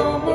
Oh.